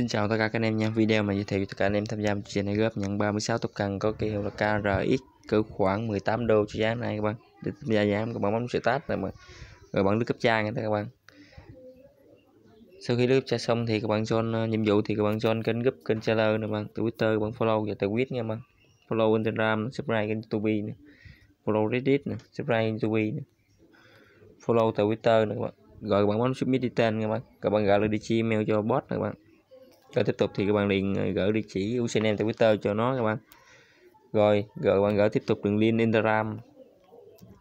Xin chào tất cả các anh em nha. Video mà giới thiệu cho tất cả anh em tham gia trên này góp nhận 36 top cần có kỳ hiệu là KRX cỡ khoảng 18 đô cho giá này các bạn. Để tham gia giá các bạn bấm start rồi mà rồi bạn lướt cấp trang nha các bạn. Sau khi lướt cấp trang xong thì các bạn join ờ, nhiệm vụ thì các bạn join kênh group kênh seller nè bạn, Twitter bạn follow và tweet nha bạn. Follow Instagram, subscribe kênh YouTube nè. Follow Reddit nè, subscribe YouTube nè. Follow Twitter nè các bạn rồi các bạn bấm submit detail các bạn các bạn gửi địa chỉ email cho bot các bạn rồi tiếp tục thì các bạn liền ờ, gửi địa chỉ username tại twitter cho nó các bạn. Rồi rồi các bạn gửi tiếp tục đường link instagram.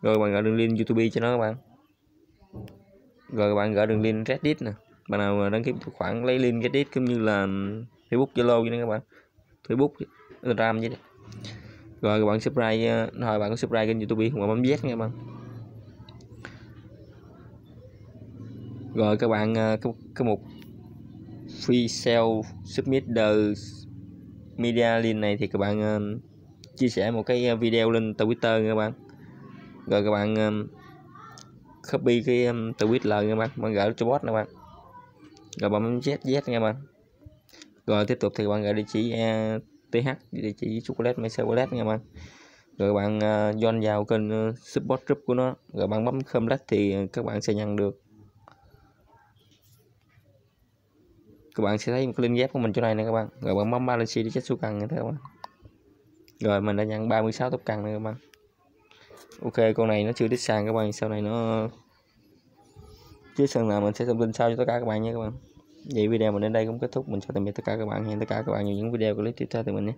Rồi các bạn gửi đường link youtube cho nó các bạn. Rồi các bạn gửi đường link reddit nè. Bạn nào đăng ký tài khoản lấy link reddit cũng như là facebook zalo cho đó các bạn. Facebook instagram vậy đó. rồi các bạn subscribe ờ, thôi rồi bạn có subscribe kênh youtube không bấm yes nha các bạn. Rồi các bạn cái, cái mục free sale submit the media link này thì các bạn uh, chia sẻ một cái uh, video lên Twitter nha các bạn. Rồi các bạn um, copy cái um, lời nha các bạn. Bạn gửi cho bot nha các bạn. Rồi bấm ZZ nha các bạn. Rồi tiếp tục thì các bạn gửi địa chỉ uh, TH địa chỉ chocolate my chocolate nha các bạn. Rồi các bạn uh, join vào kênh uh, support group của nó. Rồi bạn bấm complete thì uh, các bạn sẽ nhận được các bạn sẽ thấy một cái link ghép của mình chỗ này nè các bạn. Rồi bạn bấm balance để check số cần như thế các bạn. Rồi mình đã nhận 36 tốc cần này các bạn. Ok, con này nó chưa đích sàn các bạn. Sau này nó chứ sân nào mình sẽ thông tin sau cho tất cả các bạn nhé các bạn. Vậy video mình đến đây cũng kết thúc. Mình chào tạm biệt tất cả các bạn. Hẹn tất cả các bạn nhiều những video clip tiếp theo từ mình nhé.